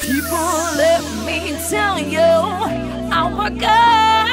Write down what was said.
People, let me tell you, i'm a god.